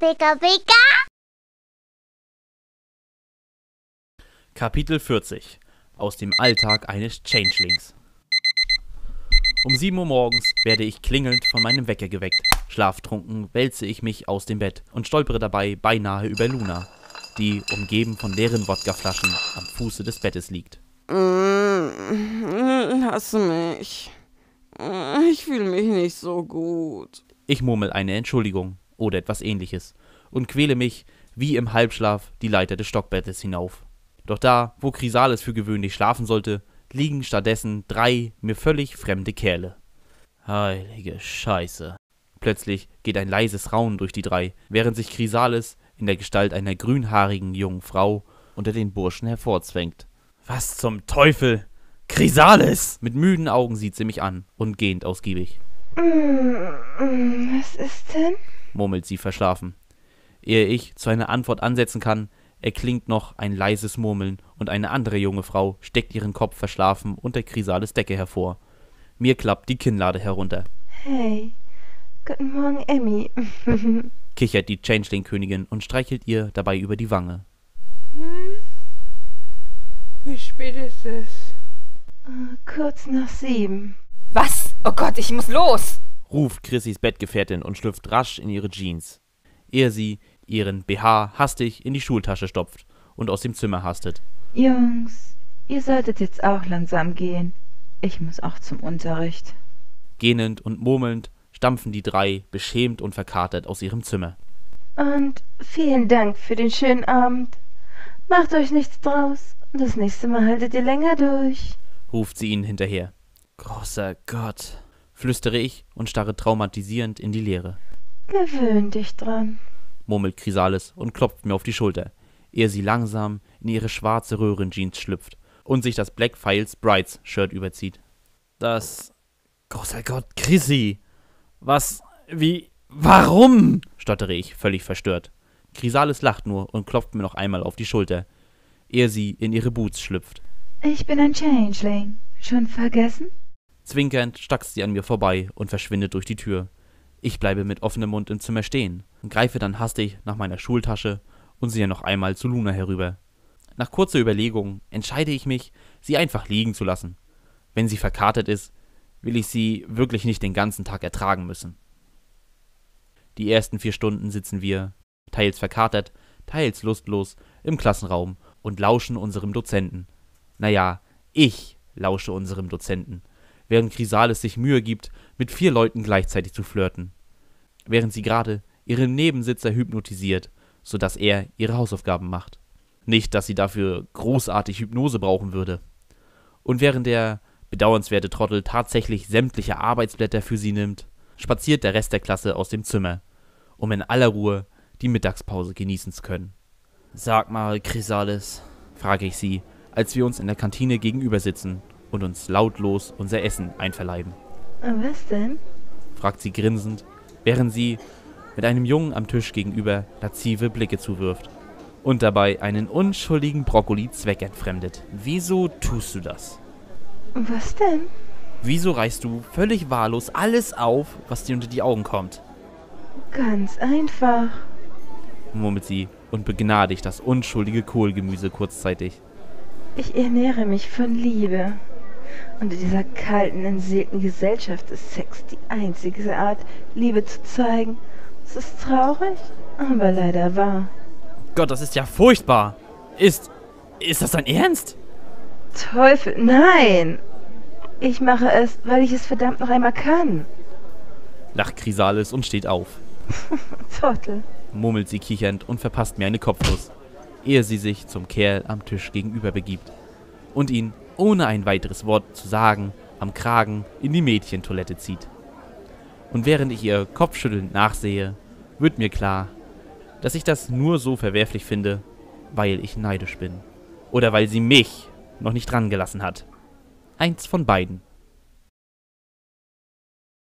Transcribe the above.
Pika Pika. Kapitel 40 Aus dem Alltag eines Changelings Um 7 Uhr morgens werde ich klingelnd von meinem Wecker geweckt. Schlaftrunken wälze ich mich aus dem Bett und stolpere dabei beinahe über Luna, die, umgeben von leeren Wodkaflaschen, am Fuße des Bettes liegt. Mm, hasse mich. Ich fühle mich nicht so gut. Ich murmel eine Entschuldigung oder etwas ähnliches und quäle mich wie im Halbschlaf die Leiter des Stockbettes hinauf. Doch da, wo Chrysalis für gewöhnlich schlafen sollte, liegen stattdessen drei mir völlig fremde Kerle. Heilige Scheiße. Plötzlich geht ein leises Raunen durch die drei, während sich Chrysalis in der Gestalt einer grünhaarigen jungen Frau unter den Burschen hervorzwängt. Was zum Teufel? Chrysalis! Mit müden Augen sieht sie mich an und gähnt ausgiebig. Was ist denn? Murmelt sie verschlafen. Ehe ich zu einer Antwort ansetzen kann, erklingt noch ein leises Murmeln und eine andere junge Frau steckt ihren Kopf verschlafen unter Chrysalis Decke hervor. Mir klappt die Kinnlade herunter. Hey, guten Morgen, Emmy. kichert die Changeling-Königin und streichelt ihr dabei über die Wange. Wie spät ist es? Äh, Kurz nach sieben. Was? Oh Gott, ich muss los! Ruft Chrissys Bettgefährtin und schlüpft rasch in ihre Jeans, ehe sie ihren BH hastig in die Schultasche stopft und aus dem Zimmer hastet. Jungs, ihr solltet jetzt auch langsam gehen. Ich muss auch zum Unterricht. Gähnend und murmelnd stampfen die drei beschämt und verkatert aus ihrem Zimmer. Und vielen Dank für den schönen Abend. Macht euch nichts draus. Das nächste Mal haltet ihr länger durch. ruft sie ihnen hinterher. Großer Gott, flüstere ich und starre traumatisierend in die Leere. Gewöhn dich dran. murmelt Chrysalis und klopft mir auf die Schulter, ehe sie langsam in ihre schwarze Röhrenjeans schlüpft und sich das Black Files Brides Shirt überzieht. Das. Großer Gott, Chrissy! Was. Wie. Warum? stottere ich, völlig verstört. Chrysalis lacht nur und klopft mir noch einmal auf die Schulter, ehe sie in ihre Boots schlüpft. Ich bin ein Changeling. Schon vergessen? Zwinkernd stackst sie an mir vorbei und verschwindet durch die Tür. Ich bleibe mit offenem Mund im Zimmer stehen greife dann hastig nach meiner Schultasche und sehe noch einmal zu Luna herüber. Nach kurzer Überlegung entscheide ich mich, sie einfach liegen zu lassen. Wenn sie verkatert ist, will ich sie wirklich nicht den ganzen Tag ertragen müssen. Die ersten vier Stunden sitzen wir, teils verkatert, teils lustlos, im Klassenraum und lauschen unserem Dozenten. Naja, ich lausche unserem Dozenten, während Chrysalis sich Mühe gibt, mit vier Leuten gleichzeitig zu flirten. Während sie gerade ihren Nebensitzer hypnotisiert, sodass er ihre Hausaufgaben macht. Nicht, dass sie dafür großartig Hypnose brauchen würde. Und während der bedauernswerte Trottel tatsächlich sämtliche Arbeitsblätter für sie nimmt, spaziert der Rest der Klasse aus dem Zimmer, um in aller Ruhe die Mittagspause genießen zu können. Sag mal, Chrysalis, frage ich sie, als wir uns in der Kantine gegenüber sitzen und uns lautlos unser Essen einverleiben. Was denn? fragt sie grinsend, während sie mit einem Jungen am Tisch gegenüber laszive Blicke zuwirft und dabei einen unschuldigen Brokkoli zweckentfremdet. Wieso tust du das? Was denn? Wieso reißt du völlig wahllos alles auf, was dir unter die Augen kommt? Ganz einfach. murmelt sie und begnadigt das unschuldige Kohlgemüse kurzzeitig. Ich ernähre mich von Liebe. Und in dieser kalten, entseelten Gesellschaft ist Sex die einzige Art, Liebe zu zeigen. Es ist traurig, aber leider wahr. Gott, das ist ja furchtbar. Ist. Ist das dein Ernst? Teufel, nein! Ich mache es, weil ich es verdammt noch einmal kann. lacht Chrysalis und steht auf. Trottel. murmelt sie kichernd und verpasst mir eine Kopfnuss, ehe sie sich zum Kerl am Tisch gegenüber begibt und ihn, ohne ein weiteres Wort zu sagen, am Kragen in die Mädchentoilette zieht. Und während ich ihr kopfschüttelnd nachsehe, wird mir klar, dass ich das nur so verwerflich finde, weil ich neidisch bin. Oder weil sie mich noch nicht dran gelassen hat. Eins von beiden.